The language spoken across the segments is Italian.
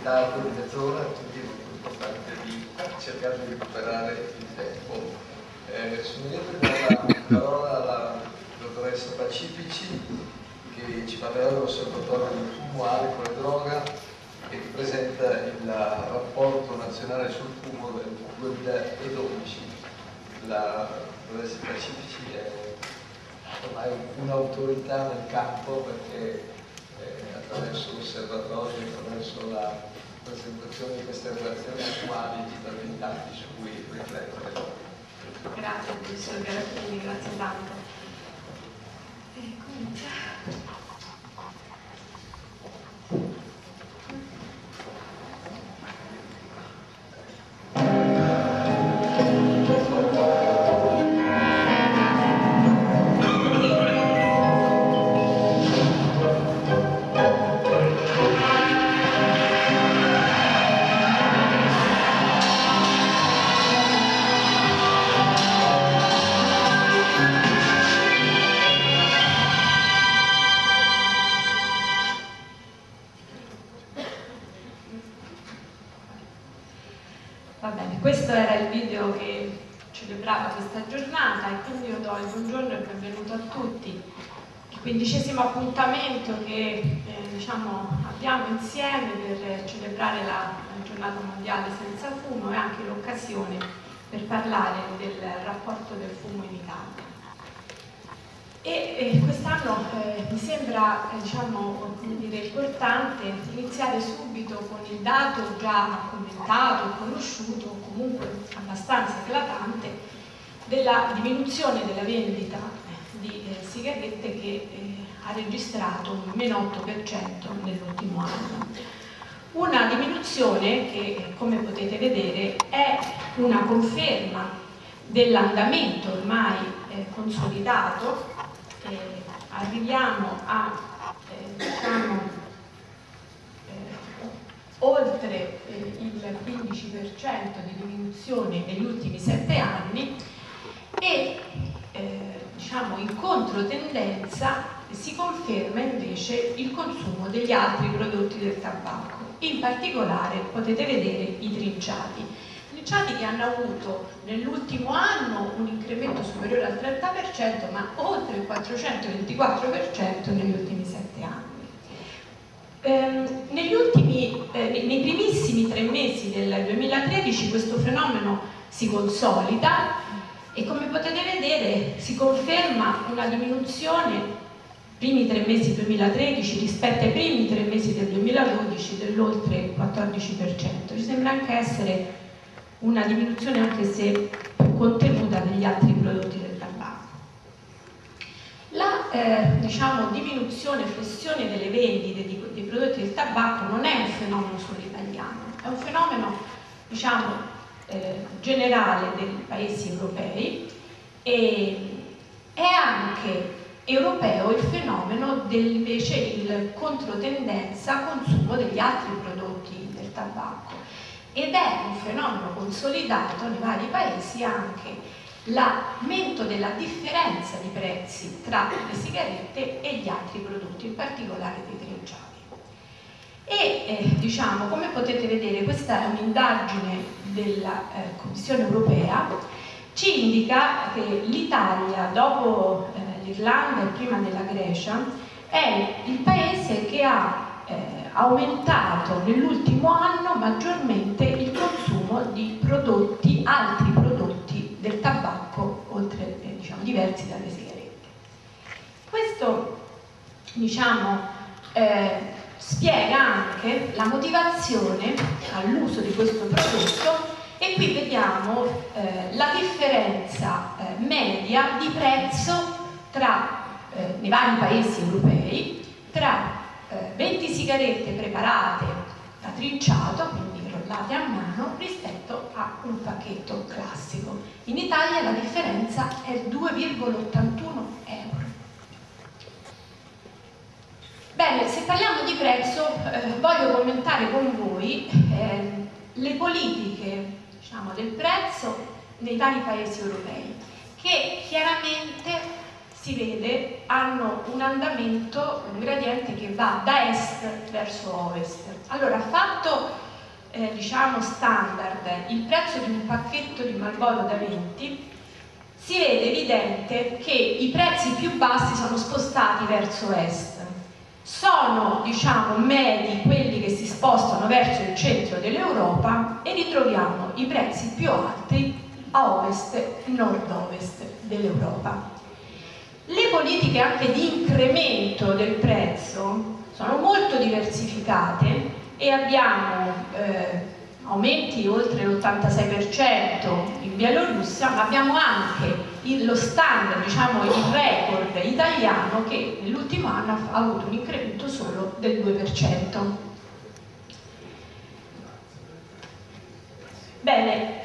di mezz'ora, quindi è importante di cercare di recuperare il tempo. Eh, sono dare la parola alla dottoressa Pacifici che ci parlerà dell'osservatorio del fumo, alcol e droga che presenta il rapporto nazionale sul fumo del 2012. La dottoressa Pacifici è ormai un'autorità nel campo perché attraverso l'osservatorio, attraverso la presentazione di queste relazioni attuali ci dà dei dati su cui riflettere. Grazie professor Garattini, grazie tanto. E comincia. Anche l'occasione per parlare del rapporto del fumo in Italia. E, e quest'anno eh, mi sembra eh, diciamo, dire, importante iniziare subito con il dato già commentato, conosciuto, comunque abbastanza eclatante, della diminuzione della vendita di eh, sigarette che eh, ha registrato un meno 8% nell'ultimo anno. Una diminuzione che, come potete vedere, è una conferma dell'andamento ormai eh, consolidato. Eh, arriviamo a eh, diciamo, eh, oltre eh, il 15% di diminuzione negli ultimi sette anni e diciamo, in controtendenza si conferma invece il consumo degli altri prodotti del tabacco. In particolare potete vedere i trinciati. Trinciati che hanno avuto nell'ultimo anno un incremento superiore al 30%, ma oltre il 424% negli ultimi 7 anni. Ehm, ultimi, eh, nei primissimi tre mesi del 2013 questo fenomeno si consolida e come potete vedere si conferma una diminuzione primi tre mesi 2013 rispetto ai primi tre mesi del 2012 dell'oltre 14%. Ci sembra anche essere una diminuzione anche se più contenuta degli altri prodotti del tabacco. La eh, diciamo, diminuzione, flessione delle vendite di, dei prodotti del tabacco non è un fenomeno solo italiano, è un fenomeno diciamo, eh, generale dei paesi europei e è anche europeo il fenomeno del invece il controtendenza consumo degli altri prodotti del tabacco ed è un fenomeno consolidato nei vari paesi anche l'aumento della differenza di prezzi tra le sigarette e gli altri prodotti, in particolare dei trinciati. E eh, diciamo, come potete vedere, questa è un'indagine della eh, Commissione europea, ci indica che l'Italia, dopo eh, l'Irlanda e prima della Grecia, è il paese che ha eh, aumentato nell'ultimo anno maggiormente il consumo di prodotti, altri prodotti del tabacco, oltre eh, diciamo, diversi dalle sigarette. Questo diciamo, eh, spiega anche la motivazione all'uso di questo prodotto e qui vediamo eh, la differenza eh, media di prezzo tra, eh, nei vari paesi europei tra eh, 20 sigarette preparate da trinciato, quindi rollate a mano, rispetto a un pacchetto classico. In Italia la differenza è 2,81 euro. Bene, se parliamo di prezzo, eh, voglio commentare con voi eh, le politiche diciamo, del prezzo nei vari paesi europei, che chiaramente si vede, hanno un andamento, un gradiente che va da est verso ovest. Allora, fatto eh, diciamo standard il prezzo di un pacchetto di Marlboro da 20, si vede evidente che i prezzi più bassi sono spostati verso est. Sono, diciamo, medi quelli che si spostano verso il centro dell'Europa e ritroviamo i prezzi più alti a ovest e nord-ovest dell'Europa. Le politiche anche di incremento del prezzo sono molto diversificate e abbiamo eh, aumenti oltre l'86% in Bielorussia, ma abbiamo anche il, lo standard, diciamo il record italiano che nell'ultimo anno ha avuto un incremento solo del 2%. Bene,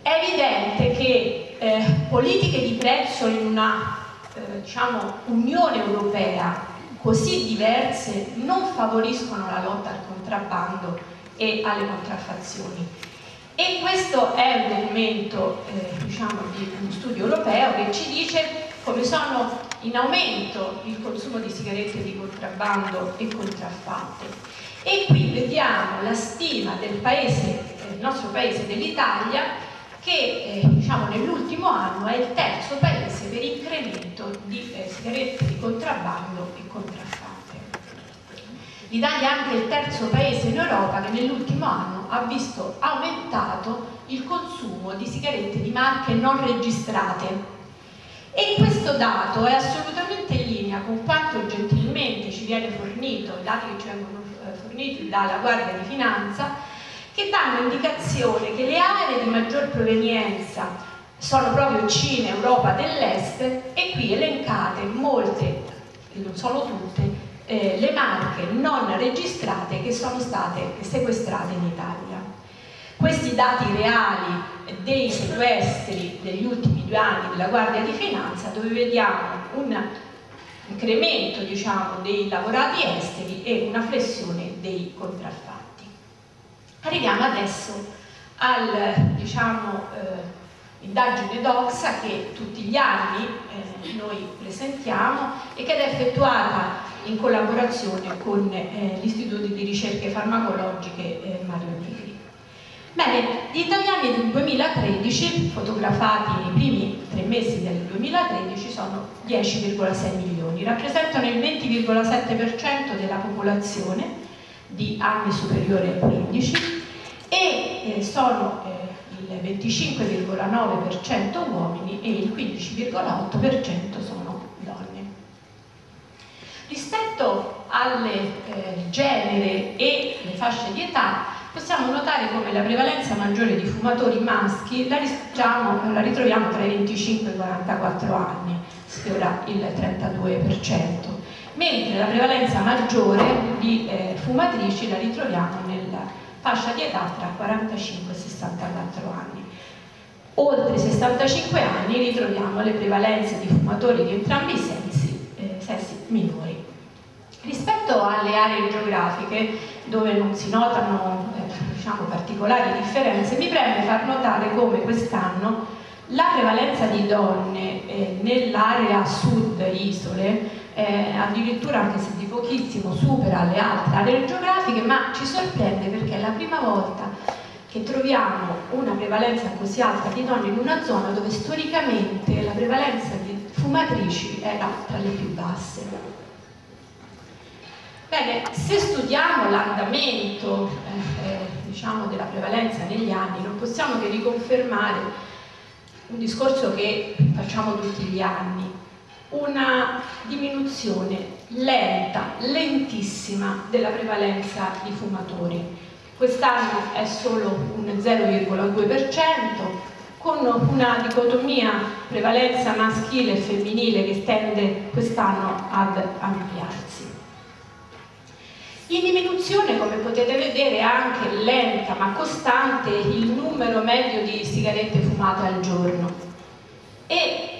è evidente che eh, politiche di prezzo in una eh, diciamo, Unione Europea così diverse non favoriscono la lotta al contrabbando e alle contraffazioni. E questo è un documento eh, diciamo, di uno studio europeo che ci dice come sono in aumento il consumo di sigarette di contrabbando e contraffatte. E qui vediamo la stima del paese, del nostro paese, dell'Italia, che eh, diciamo, nell'ultimo anno è il terzo paese per incremento di eh, sigarette di contrabbando e contraffatte. L'Italia è anche il terzo paese in Europa che nell'ultimo anno ha visto aumentato il consumo di sigarette di marche non registrate. E questo dato è assolutamente in linea con quanto gentilmente ci viene fornito, i dati che ci vengono eh, forniti dalla Guardia di Finanza, che danno indicazione che le aree di maggior provenienza sono proprio Cina, Europa dell'Est e qui elencate molte, non solo tutte, eh, le marche non registrate che sono state sequestrate in Italia. Questi dati reali dei sequestri degli ultimi due anni della Guardia di Finanza dove vediamo un incremento diciamo, dei lavorati esteri e una flessione dei contraffatti. Arriviamo adesso al, diciamo, eh, DOXA che tutti gli anni eh, noi presentiamo e che è effettuata in collaborazione con eh, l'Istituto di ricerche farmacologiche eh, Mario Negri. Bene, gli italiani del 2013, fotografati nei primi tre mesi del 2013, sono 10,6 milioni, rappresentano il 20,7% della popolazione di anni superiori a 15 e eh, sono eh, il 25,9% uomini e il 15,8% sono donne. Rispetto alle eh, genere e le fasce di età possiamo notare come la prevalenza maggiore di fumatori maschi la, la ritroviamo tra i 25 e i 44 anni, sfiora il 32% mentre la prevalenza maggiore di eh, fumatrici la ritroviamo nella fascia di età tra 45 e 64 anni. Oltre i 65 anni ritroviamo le prevalenze di fumatori di entrambi i sessi, eh, sessi minori. Rispetto alle aree geografiche dove non si notano eh, diciamo, particolari differenze, mi preme far notare come quest'anno la prevalenza di donne eh, nell'area sud isole eh, addirittura anche se di pochissimo supera le altre aree geografiche, ma ci sorprende perché è la prima volta che troviamo una prevalenza così alta di donne in una zona dove storicamente la prevalenza di fumatrici era tra le più basse. Bene, se studiamo l'andamento eh, eh, diciamo della prevalenza negli anni non possiamo che riconfermare un discorso che facciamo tutti gli anni, una diminuzione lenta, lentissima della prevalenza di fumatori. Quest'anno è solo un 0,2%, con una dicotomia prevalenza maschile e femminile che tende quest'anno ad ampliarsi. In diminuzione, come potete vedere, anche lenta ma costante il numero medio di sigarette fumate al giorno. E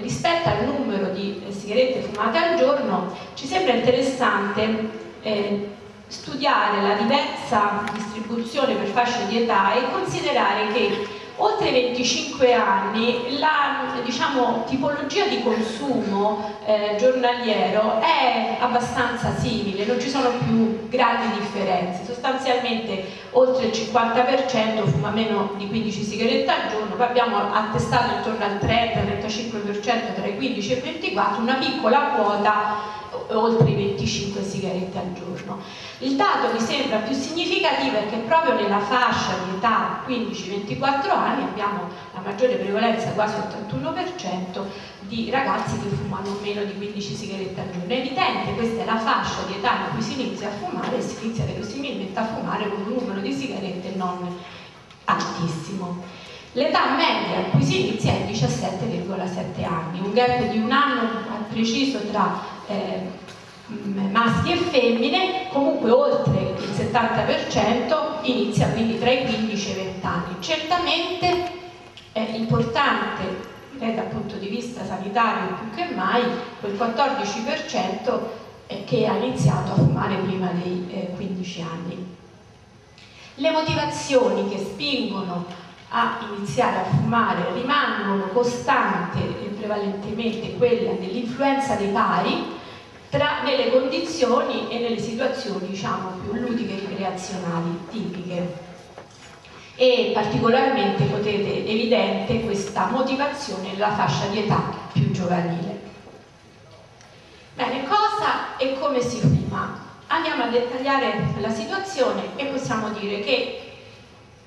rispetto al numero di eh, sigarette fumate al giorno ci sembra interessante eh, studiare la diversa distribuzione per fasce di età e considerare che Oltre i 25 anni la diciamo, tipologia di consumo eh, giornaliero è abbastanza simile, non ci sono più grandi differenze, sostanzialmente oltre il 50% fuma meno di 15 sigarette al giorno, poi abbiamo attestato intorno al 30-35% tra i 15 e i 24, una piccola quota oltre i 25 sigarette al giorno. Il dato mi sembra più significativo è che proprio nella fascia di età 15-24 anni abbiamo la maggiore prevalenza, quasi 81%, di ragazzi che fumano meno di 15 sigarette al giorno. È evidente, questa è la fascia di età in cui si inizia a fumare e si inizia verosimilmente a fumare con un numero di sigarette non altissimo. L'età media a cui si inizia è 17,7 anni, un gap di un anno preciso tra eh, maschi e femmine, comunque oltre il 70% inizia quindi tra i 15 e i 20 anni. Certamente è importante eh, dal punto di vista sanitario più che mai quel 14% eh, che ha iniziato a fumare prima dei eh, 15 anni. Le motivazioni che spingono a iniziare a fumare rimangono costanti e prevalentemente quella dell'influenza dei pari, tra, nelle condizioni e nelle situazioni diciamo, più ludiche e ricreazionali tipiche e particolarmente potete evidente questa motivazione nella fascia di età più giovanile. Bene, cosa e come si fuma? Andiamo a dettagliare la situazione e possiamo dire che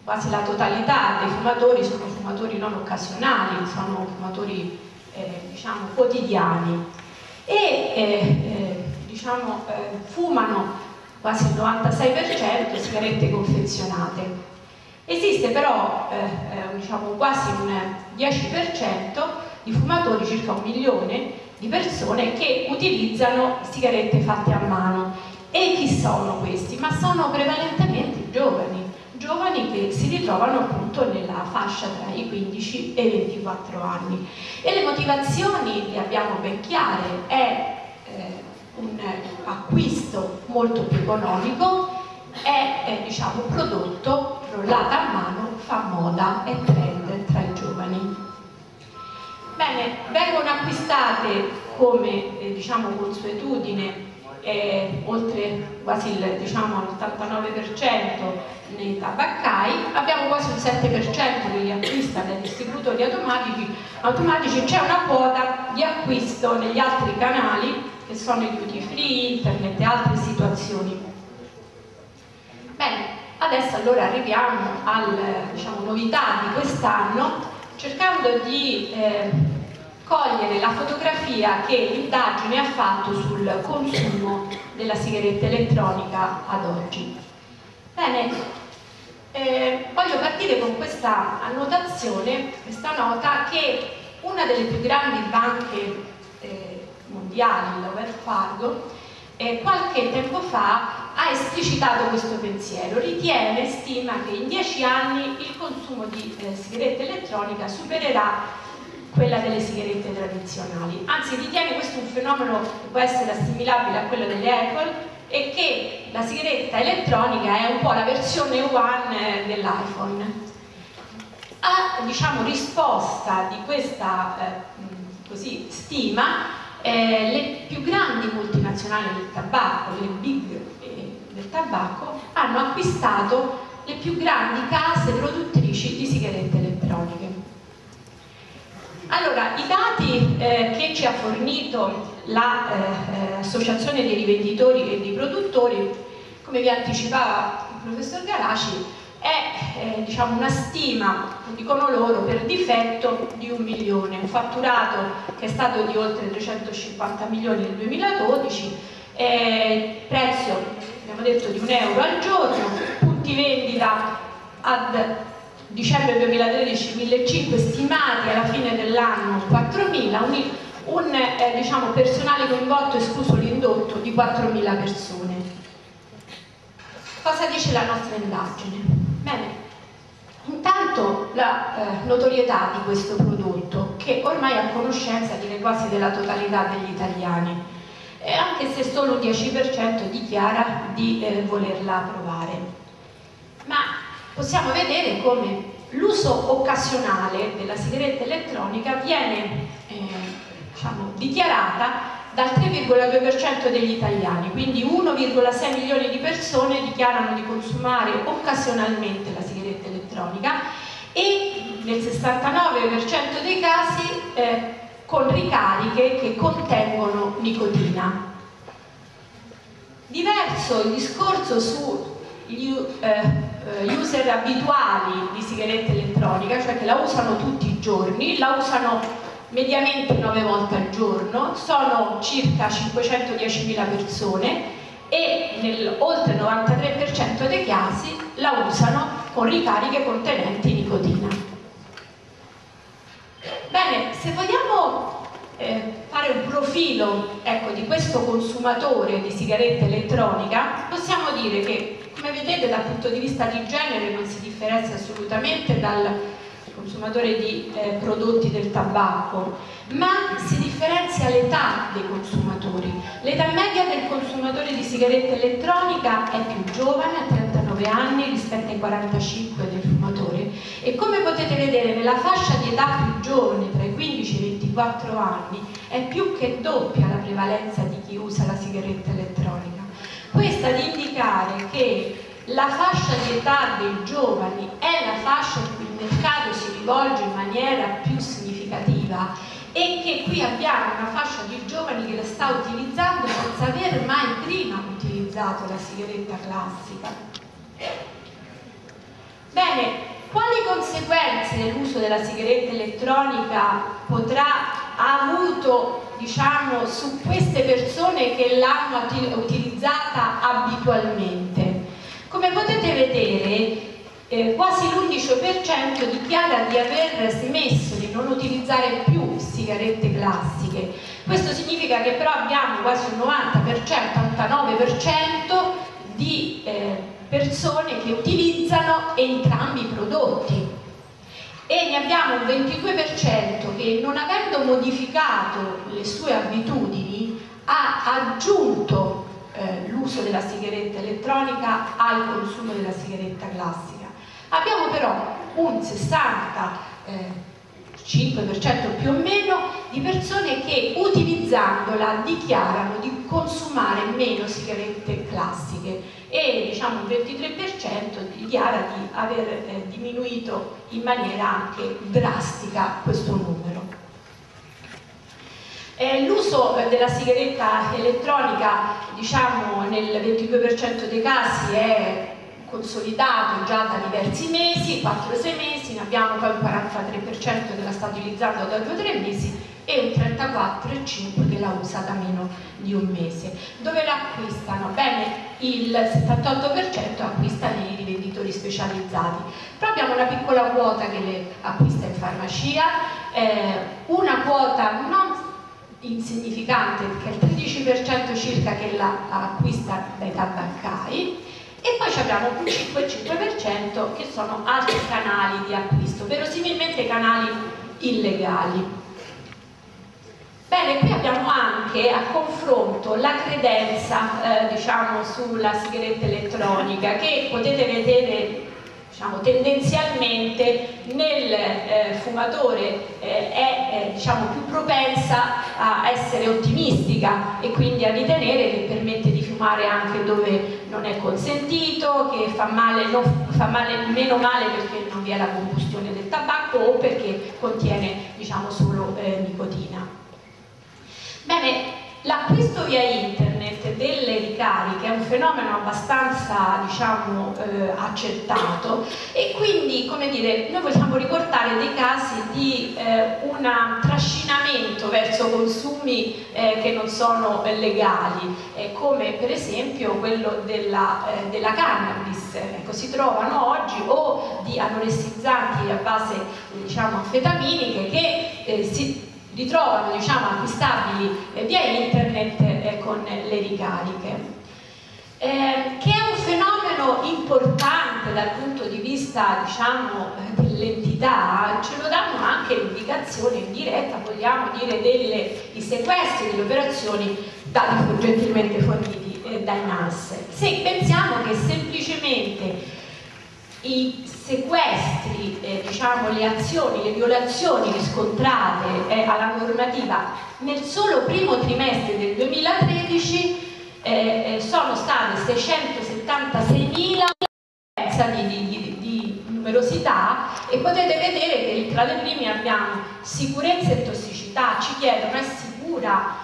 quasi la totalità dei fumatori sono fumatori non occasionali, sono fumatori eh, diciamo quotidiani e eh, eh, diciamo, eh, fumano quasi il 96% sigarette confezionate. Esiste però eh, diciamo, quasi un 10% di fumatori, circa un milione di persone che utilizzano sigarette fatte a mano. E chi sono questi? Ma sono prevalentemente giovani, giovani che si ritrovano appunto nella fascia tra i 15 e i 24 anni. E le motivazioni le abbiamo ben chiare, è eh, un acquisto molto più economico, è eh, diciamo, prodotto rollata a mano, fa moda, è trend tra i giovani. Bene, vengono acquistate come eh, diciamo consuetudine eh, oltre quasi il diciamo, 89% nei tabaccai, abbiamo quasi il 7% che li acquista dai distributori automatici, automatici c'è una quota di acquisto negli altri canali che sono i duty free, internet e altre situazioni. Bene, adesso allora arriviamo alle diciamo, novità di quest'anno cercando di eh, cogliere la fotografia che l'indagine ha fatto sul consumo della sigaretta elettronica ad oggi. Bene, eh, voglio partire con questa annotazione, questa nota che una delle più grandi banche eh, mondiali, la Wells Fargo, eh, qualche tempo fa ha esplicitato questo pensiero, ritiene, stima che in dieci anni il consumo di eh, sigaretta elettronica supererà quella delle sigarette tradizionali, anzi ritiene questo un fenomeno che può essere assimilabile a quello delle Apple e che la sigaretta elettronica è un po' la versione one dell'iPhone. A diciamo, risposta di questa eh, così, stima, eh, le più grandi multinazionali del tabacco, le big eh, del tabacco, hanno acquistato le più grandi case produttrici di sigarette elettroniche. Allora, i dati eh, che ci ha fornito l'associazione la, eh, dei rivenditori e dei produttori, come vi anticipava il professor Garaci, è eh, diciamo una stima, dicono loro, per difetto di un milione, un fatturato che è stato di oltre 350 milioni nel 2012, eh, prezzo, abbiamo detto, di un euro al giorno, punti vendita ad dicembre 2013 1.500 stimati alla fine dell'anno 4.000, un, eh, diciamo, personale coinvolto escluso l'indotto di 4.000 persone. Cosa dice la nostra indagine? Bene, intanto la eh, notorietà di questo prodotto che ormai ha conoscenza direi quasi della totalità degli italiani, eh, anche se solo un 10% dichiara di eh, volerla provare. Ma possiamo vedere come l'uso occasionale della sigaretta elettronica viene diciamo, dichiarata dal 3,2% degli italiani, quindi 1,6 milioni di persone dichiarano di consumare occasionalmente la sigaretta elettronica e nel 69% dei casi eh, con ricariche che contengono nicotina. Diverso il discorso sugli eh, user abituali di sigaretta elettronica, cioè che la usano tutti i giorni, la usano mediamente 9 volte al giorno, sono circa 510.000 persone e nel oltre 93% dei casi la usano con ricariche contenenti nicotina. Bene, se vogliamo eh, fare un profilo ecco, di questo consumatore di sigaretta elettronica, possiamo dire che, come vedete, dal punto di vista di genere non si differenzia assolutamente dal consumatore di eh, prodotti del tabacco, ma si differenzia l'età dei consumatori. L'età media del consumatore di sigaretta elettronica è più giovane, a 39 anni, rispetto ai 45 del fumatore e come potete vedere nella fascia di età più giovane, tra i 15 e i 24 anni, è più che doppia la prevalenza di chi usa la sigaretta elettronica. Questa ad indicare che la fascia di età dei giovani è la fascia in cui il mercato si rivolge in maniera più significativa e che qui abbiamo una fascia di giovani che la sta utilizzando senza aver mai prima utilizzato la sigaretta classica. Bene, quali conseguenze l'uso della sigaretta elettronica potrà ha avuto diciamo, su queste persone che l'hanno utilizzata abitualmente? Come potete vedere eh, quasi l'11% dichiara di aver smesso di non utilizzare più sigarette classiche. Questo significa che però abbiamo quasi un 90%, 89% di eh, persone che utilizzano entrambi i prodotti e ne abbiamo un 22% che non avendo modificato le sue abitudini ha aggiunto eh, l'uso della sigaretta elettronica al consumo della sigaretta classica. Abbiamo però un 65% più o meno di persone che utilizzandola dichiarano di consumare meno sigarette classiche e diciamo il 23% dichiara di aver eh, diminuito in maniera anche drastica questo numero. Eh, l'uso eh, della sigaretta elettronica diciamo nel 22% dei casi è consolidato già da diversi mesi, 4-6 mesi, ne abbiamo poi un 43% che la sta utilizzando da 2-3 mesi e un 34,5% che la usa da meno di un mese. Dove l'acquistano? Bene, il 78% acquista nei rivenditori specializzati. Però abbiamo una piccola quota che le acquista in farmacia, eh, una quota non insignificante, che è il 13% circa che la acquista dai tabaccai, e poi abbiamo un 5-5% che sono altri canali di acquisto, verosimilmente canali illegali. Bene, qui abbiamo anche a confronto la credenza eh, diciamo, sulla sigaretta elettronica che potete vedere diciamo, tendenzialmente nel eh, fumatore eh, è eh, diciamo, più propensa a essere ottimistica e quindi a ritenere che permette di fumare anche dove non è consentito, che fa male, non, fa male meno male perché non vi è la combustione del tabacco o perché contiene diciamo, solo eh, nicotina. Bene, L'acquisto via internet delle ricariche è un fenomeno abbastanza diciamo, eh, accettato e quindi come dire, noi vogliamo riportare dei casi di eh, un trascinamento verso consumi eh, che non sono legali, come per esempio quello della, eh, della cannabis. Ecco, si trovano oggi o di anoressizzanti a base diciamo, anfetaminiche che eh, si ritrovano diciamo, acquistabili Eh, che è un fenomeno importante dal punto di vista diciamo, dell'entità, ce lo danno anche l'indicazione in diretta, vogliamo dire, dei sequestri delle operazioni dati gentilmente forniti eh, dai NAS. Se pensiamo che semplicemente i sequestri, eh, diciamo, le azioni, le violazioni riscontrate eh, alla normativa nel solo primo trimestre del 2013 eh, eh, sono state 676.000 di, di, di, numerosità e potete vedere che tra le prime abbiamo sicurezza e tossicità, ci chiedono è sicura,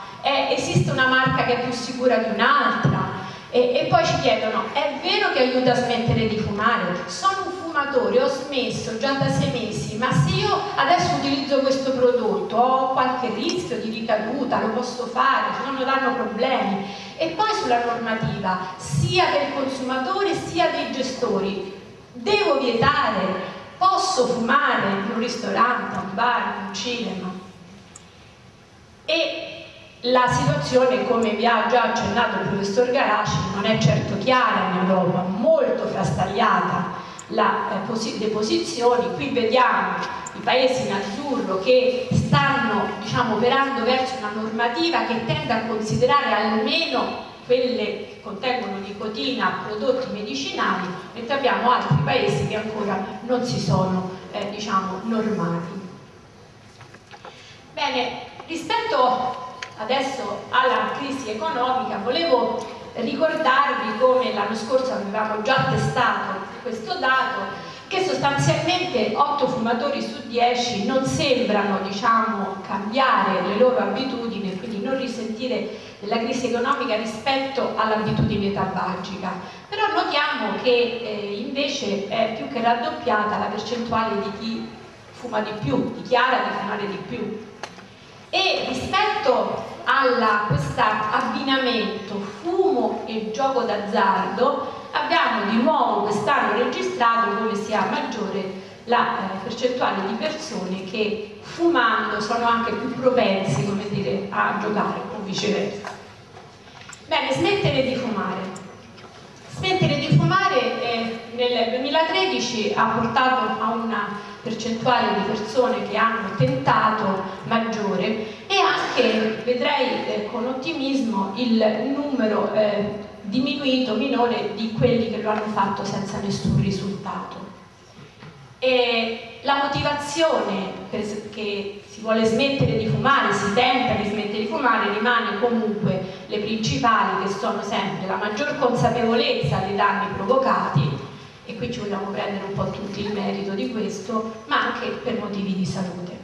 esiste una marca che è più sicura di un'altra, e, e, poi ci chiedono, è vero che aiuta a smettere di fumare? Sono un fumatore, ho smesso già da sei mesi, ma se io adesso utilizzo questo prodotto ho qualche rischio di ricaduta, lo posso fare, non mi danno problemi. E poi sulla normativa, sia del consumatore sia dei gestori, devo vietare, posso fumare in un ristorante, un bar, in un cinema? E la situazione, come vi ha già accennato il professor Garaci, non è certo chiara in Europa, molto frastagliata la, eh, le posizioni. Qui vediamo i paesi in azzurro che stanno diciamo, operando verso una normativa che tende a considerare almeno quelle che contengono nicotina, prodotti medicinali, mentre abbiamo altri paesi che ancora non si sono eh, diciamo, normati. Bene, rispetto adesso alla crisi economica, volevo ricordarvi come l'anno scorso avevamo già testato questo dato che sostanzialmente 8 fumatori su 10 non sembrano diciamo, cambiare le loro abitudini, quindi non risentire della crisi economica rispetto all'abitudine tabagica. Però notiamo che eh, invece è più che raddoppiata la percentuale di chi fuma di più, dichiara di fumare di più e rispetto a questo abbinamento fumo e gioco d'azzardo abbiamo di nuovo quest'anno registrato come sia maggiore la eh, percentuale di persone che fumando sono anche più propensi come dire, a giocare o viceversa. Bene, smettere di fumare. Smettere di fumare eh, nel 2013 ha portato a una percentuale di persone che hanno tentato maggiore e anche, vedrei eh, con ottimismo, il numero eh, diminuito, minore di quelli che lo hanno fatto senza nessun risultato. E la motivazione che si vuole smettere di fumare, si tenta di smettere di fumare, rimane comunque le principali che sono sempre la maggior consapevolezza dei danni provocati e qui ci vogliamo prendere un po' tutti il merito di questo, ma anche per motivi di salute.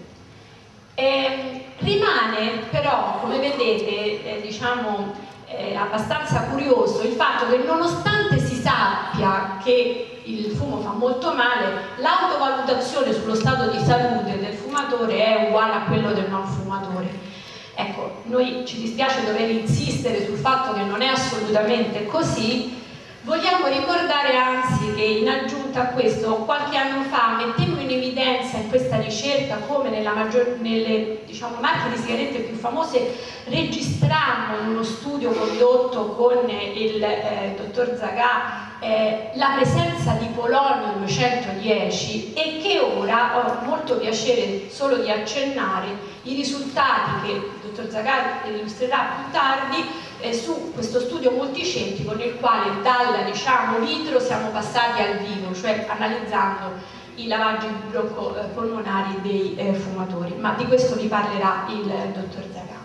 E rimane però, come vedete, eh, diciamo, eh, abbastanza curioso il fatto che nonostante si sappia che il fumo fa molto male, l'autovalutazione sullo stato di salute del fumatore è uguale a quello del non fumatore. Ecco, noi ci dispiace dover insistere sul fatto che non è assolutamente così, Vogliamo ricordare anzi che in aggiunta a questo qualche anno fa mettemmo in evidenza in questa ricerca come maggior, nelle diciamo, marche di sigarette più famose registrammo in uno studio condotto con il eh, dottor Zagà eh, la presenza di polonio 210 e che ora ho molto piacere solo di accennare i risultati che il dottor Zagà illustrerà più tardi eh, su questo studio multicentrico nel quale dal diciamo, vitro siamo passati al vivo, cioè analizzando i lavaggi bronco-polmonari dei eh, fumatori, ma di questo vi parlerà il dottor Zagà.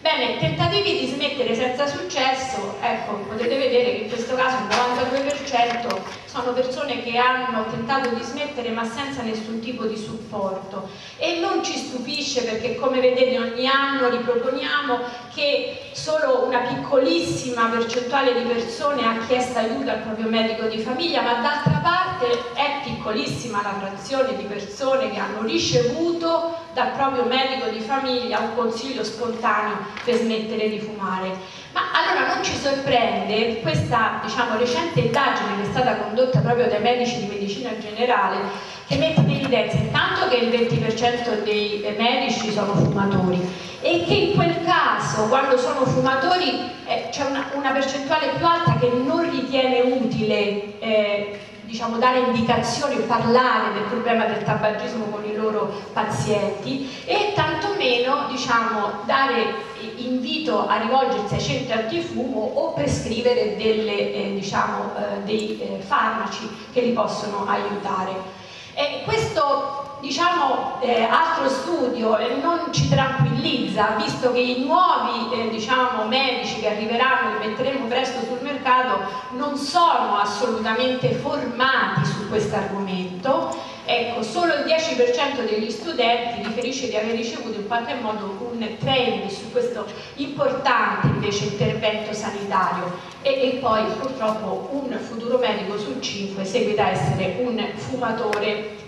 Bene, tentativi di smettere senza successo, ecco, potete vedere che in questo caso il 92% sono persone che hanno tentato di smettere ma senza nessun tipo di supporto e non ci stupisce perché come vedete ogni anno riproponiamo che solo una piccolissima percentuale di persone ha chiesto aiuto al proprio medico di famiglia ma d'altra parte è piccolissima la frazione di persone che hanno ricevuto dal proprio medico di famiglia un consiglio spontaneo per smettere di fumare. Ma allora non ci sorprende questa diciamo, recente indagine che è stata condotta proprio dai medici di medicina generale che mette in evidenza intanto che il 20% dei medici sono fumatori e che in quel caso quando sono fumatori eh, c'è una, una, percentuale più alta che non ritiene utile eh, diciamo, dare indicazioni o parlare del problema del tabagismo con loro pazienti e tantomeno diciamo, dare invito a rivolgersi ai centri antifumo o prescrivere delle, eh, diciamo, eh, dei eh, farmaci che li possono aiutare. E questo diciamo, eh, altro studio eh, non ci tranquillizza, visto che i nuovi eh, diciamo, medici che arriveranno, li metteremo presto sul mercato, non sono assolutamente formati su questo argomento Ecco, solo il 10% degli studenti riferisce di aver ricevuto in qualche modo un training su questo importante invece intervento sanitario. E, e poi purtroppo un futuro medico su 5 seguita a essere un fumatore.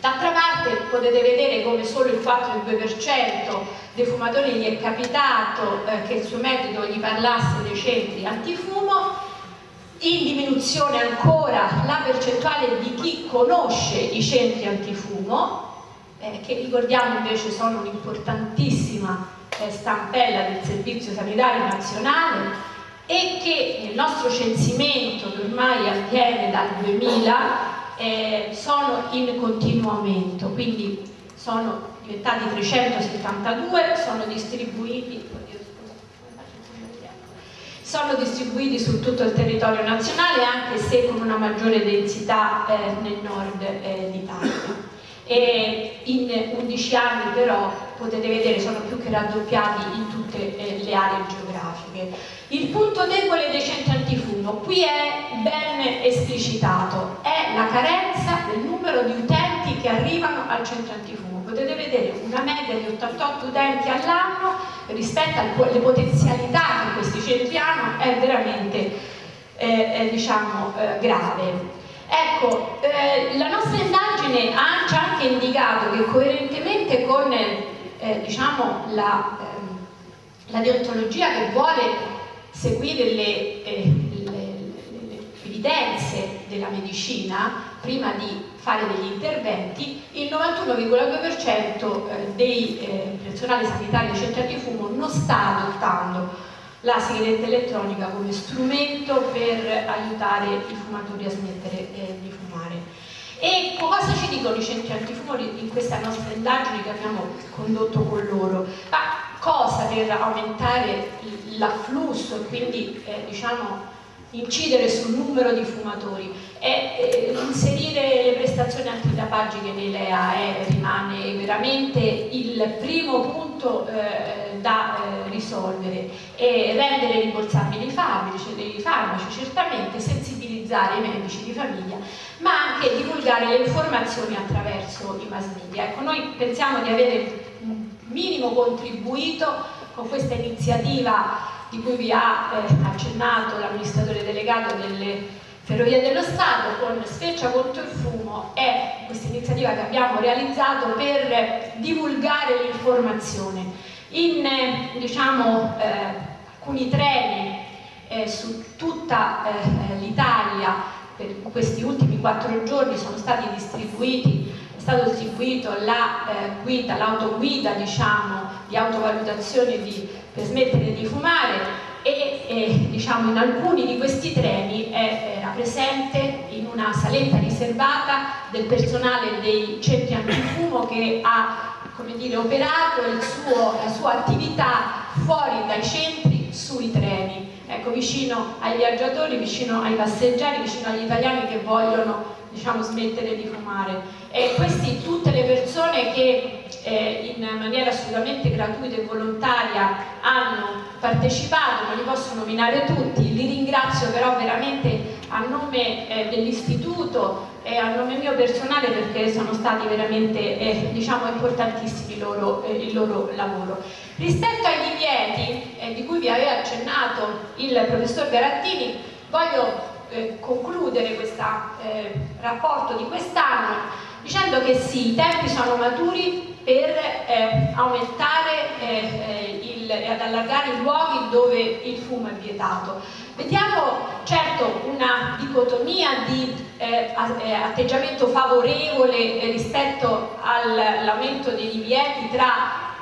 D'altra parte potete vedere come solo il 4,2% dei fumatori gli è capitato eh, che il suo medico gli parlasse dei centri antifumo in diminuzione ancora la percentuale di chi conosce i centri antifumo, eh, che ricordiamo invece sono un'importantissima eh, stampella del Servizio Sanitario Nazionale e che nel nostro censimento che ormai avviene dal 2000 eh, sono in continuo aumento, quindi sono diventati 372, sono distribuiti sono distribuiti su tutto il territorio nazionale anche se con una maggiore densità eh, nel nord eh, d'Italia. E in 11 anni però potete vedere sono più che raddoppiati in tutte eh, le aree geografiche. Il punto debole dei centri antifumo qui è ben esplicitato, è la carenza del numero di utenti che arrivano al centro antifumo potete vedere una media di 88 utenti all'anno rispetto alle potenzialità che questi centri hanno è veramente eh, diciamo, eh, grave. Ecco, eh, la nostra indagine ha, ci ha anche indicato che coerentemente con eh, diciamo, la, ehm, la, deontologia che vuole seguire le, eh, le, le, le evidenze della medicina, prima di fare degli interventi, il 91,2% eh, dei eh, dei centri di fumo non sta adottando la sigaretta elettronica come strumento per aiutare i fumatori a smettere eh, di fumare. E cosa ci dicono i centri antifumo in questa nostra indagine che abbiamo condotto con loro? Ma cosa per aumentare l'afflusso e quindi eh, diciamo incidere sul numero di fumatori e eh, inserire le prestazioni antitabagiche nei LEA eh, rimane veramente il primo punto eh, da eh, risolvere e rendere rimborsabili i farmaci, i farmaci, certamente sensibilizzare i medici di famiglia ma anche divulgare le informazioni attraverso i mass media. Ecco, noi pensiamo di avere un minimo contribuito con questa iniziativa di cui vi ha eh, accennato l'amministratore delegato delle Ferrovie dello Stato con Sfeccia contro il fumo è questa iniziativa che abbiamo realizzato per divulgare l'informazione. In eh, diciamo, eh, alcuni treni eh, su tutta eh, l'Italia per questi ultimi quattro giorni sono stati distribuiti stato distribuito la eh, l'autoguida diciamo, di autovalutazione di per smettere di fumare e eh, diciamo, in alcuni di questi treni è, era presente in una saletta riservata del personale dei centri antifumo che ha dire, operato suo, la sua attività fuori dai centri sui treni, ecco, vicino ai viaggiatori, vicino ai passeggeri, vicino agli italiani che vogliono diciamo, smettere di fumare. E queste tutte le persone che eh, in maniera assolutamente gratuita e volontaria hanno partecipato, non li posso nominare tutti, li ringrazio però veramente a nome eh, dell'istituto e a nome mio personale perché sono stati veramente eh, diciamo, importantissimi loro, eh, il loro, lavoro. Rispetto ai divieti eh, di cui vi aveva accennato il professor Garattini, voglio eh, concludere questo eh, rapporto di quest'anno dicendo che sì, i tempi sono maturi per eh, aumentare eh, il, e ad allargare i luoghi dove il fumo è vietato. Vediamo certo una dicotomia di eh, eh atteggiamento favorevole rispetto all'aumento dei divieti tra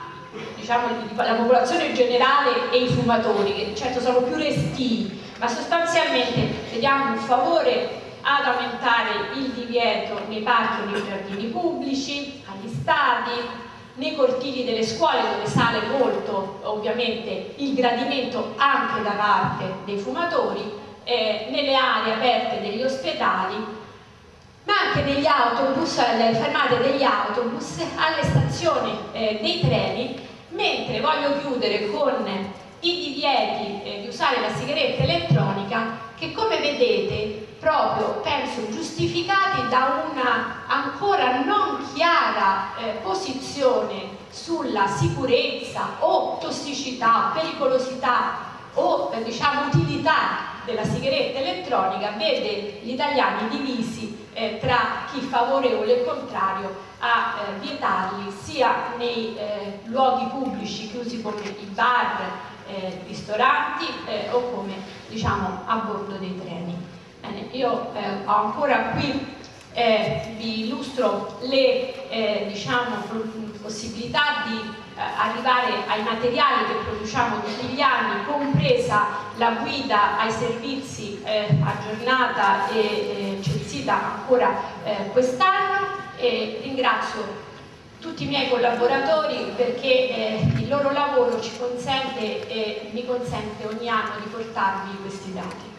diciamo, la popolazione generale e i fumatori, che certo sono più restii, ma sostanzialmente vediamo un favore ad aumentare il divieto nei parchi e nei giardini pubblici, agli stadi, nei cortili delle scuole dove sale molto ovviamente il gradimento anche da parte dei fumatori, eh, nelle aree aperte degli ospedali, ma anche negli autobus, alle fermate degli autobus, alle stazioni eh, dei treni, mentre voglio chiudere con i divieti eh, di usare la sigaretta elettronica che come vedete proprio penso giustificati da una ancora non chiara eh, posizione sulla sicurezza o tossicità, pericolosità o eh, diciamo utilità della sigaretta elettronica vede gli italiani divisi eh, tra chi favorevole e contrario a eh, vietarli sia nei eh, luoghi pubblici chiusi come i bar, eh, ristoranti eh, o come diciamo a bordo dei treni. Bene, io eh, ho ancora qui, eh, vi illustro le eh, diciamo, possibilità di eh, arrivare ai materiali che produciamo tutti gli anni, compresa la guida ai servizi aggiornata e censita ancora quest'anno. ringrazio tutti i miei collaboratori perché eh, il loro lavoro ci consente e mi consente ogni anno di portarvi questi dati.